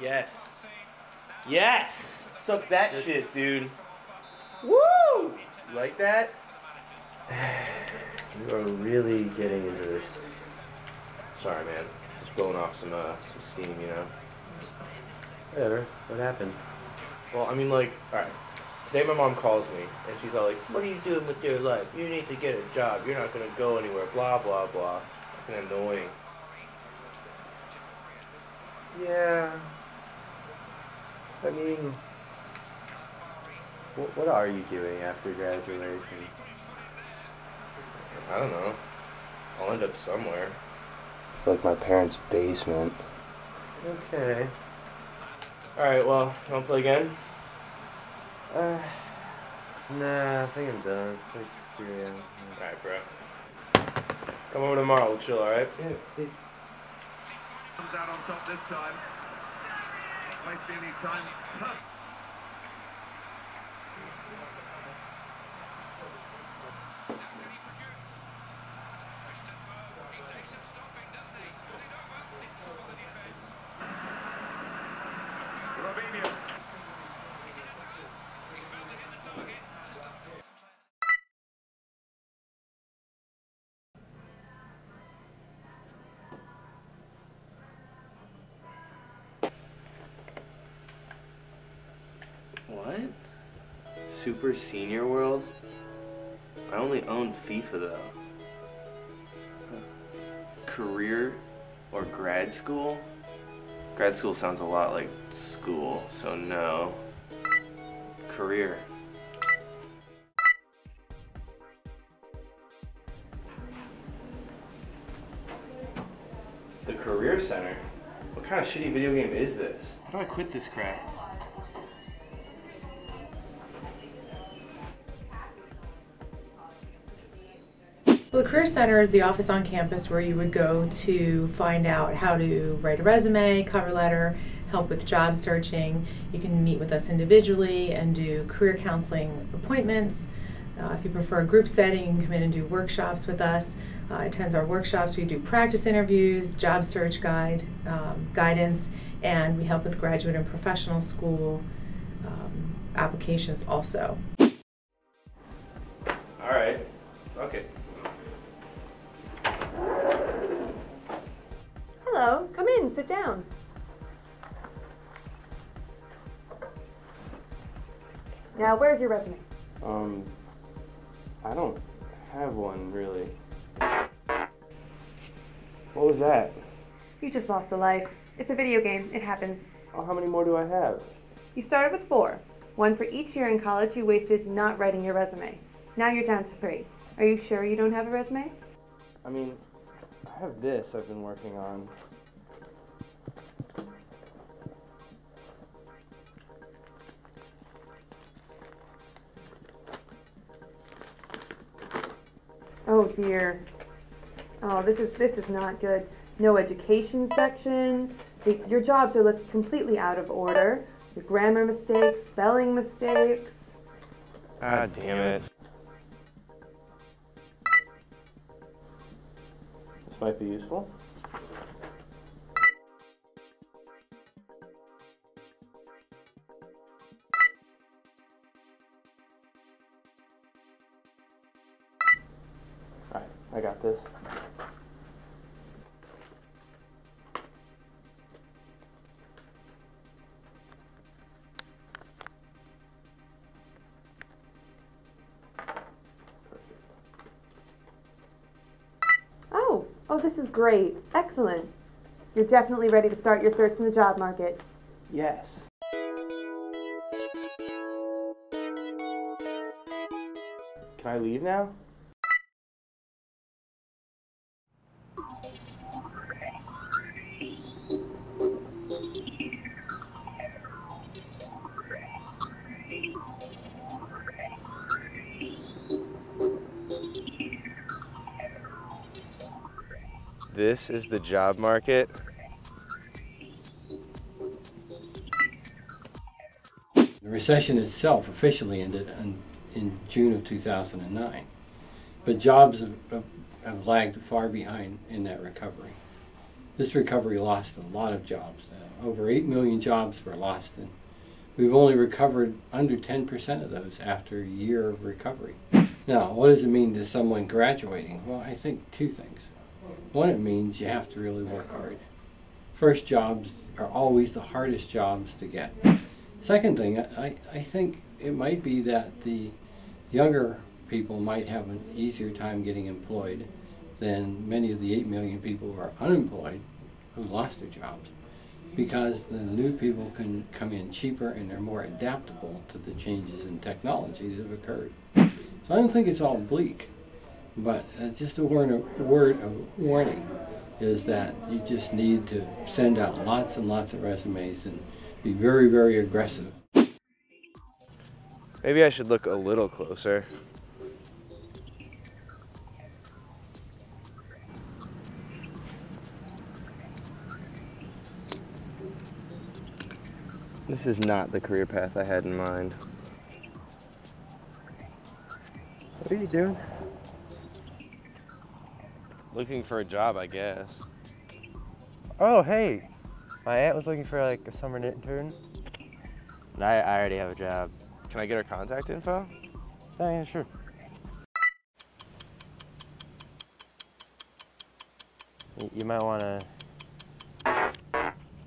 Yes. Yes! Suck that shit, dude. Woo! You like that? You are really getting into this. Sorry, man. Just blowing off some, uh, some steam, you know? Whatever. What happened? Well, I mean, like, alright. Today my mom calls me, and she's all like, What are you doing with your life? You need to get a job. You're not gonna go anywhere. Blah, blah, blah. Fucking annoying. Yeah. I mean, what, what are you doing after graduation? I don't know. I'll end up somewhere. Like my parents' basement. Okay. Alright, well, you wanna play again? Uh, nah, I think I'm done. It's like 3 a.m. Alright, bro. Come over tomorrow, we'll chill, alright? Yeah, please. Comes out on top this time. Be any time. Robinho. What? Super Senior World? I only own FIFA though. Career or grad school? Grad school sounds a lot like school, so no. Career. The Career Center? What kind of shitty video game is this? How do I quit this crap? Well, the Career Center is the office on campus where you would go to find out how to write a resume, cover letter, help with job searching. You can meet with us individually and do career counseling appointments. Uh, if you prefer a group setting, you can come in and do workshops with us. Uh, attends our workshops. We do practice interviews, job search guide, um, guidance, and we help with graduate and professional school um, applications also. Alright. Okay. Sit down. Now, where's your resume? Um, I don't have one really. What was that? You just lost a life. It's a video game, it happens. Oh, how many more do I have? You started with four. One for each year in college you wasted not writing your resume. Now you're down to three. Are you sure you don't have a resume? I mean, I have this I've been working on. Oh. Oh, this is this is not good. No education section. Your jobs are listed completely out of order. Your grammar mistakes, spelling mistakes. Ah, damn it. This might be useful. Got this. Oh, oh, this is great. Excellent. You're definitely ready to start your search in the job market. Yes. Can I leave now? This is the job market. The recession itself officially ended in, in June of 2009, but jobs have, have, have lagged far behind in that recovery. This recovery lost a lot of jobs. Uh, over 8 million jobs were lost, and we've only recovered under 10% of those after a year of recovery. Now, what does it mean to someone graduating? Well, I think two things. One, it means you have to really work hard. First jobs are always the hardest jobs to get. Second thing, I, I think it might be that the younger people might have an easier time getting employed than many of the 8 million people who are unemployed who lost their jobs because the new people can come in cheaper and they're more adaptable to the changes in technology that have occurred. So I don't think it's all bleak, but uh, just a word, a word of warning is that you just need to send out lots and lots of resumes and be very, very aggressive. Maybe I should look a little closer. This is not the career path I had in mind. What are you doing? Looking for a job, I guess. Oh, hey. My aunt was looking for like a summer intern. And I, I already have a job. Can I get her contact info? Oh, yeah, sure. You might want to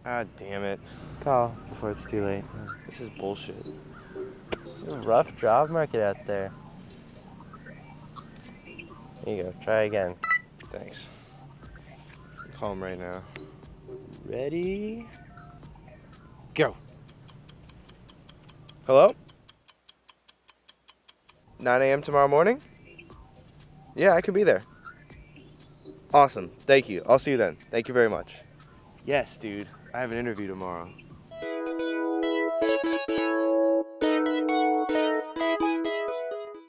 Ah, damn it. call before it's too late. This is bullshit. It's a rough job market out there. There you go. Try again. Thanks. Call him right now. Ready? Go. Hello? 9 a.m. tomorrow morning? Yeah, I could be there. Awesome. Thank you. I'll see you then. Thank you very much. Yes, dude. I have an interview tomorrow.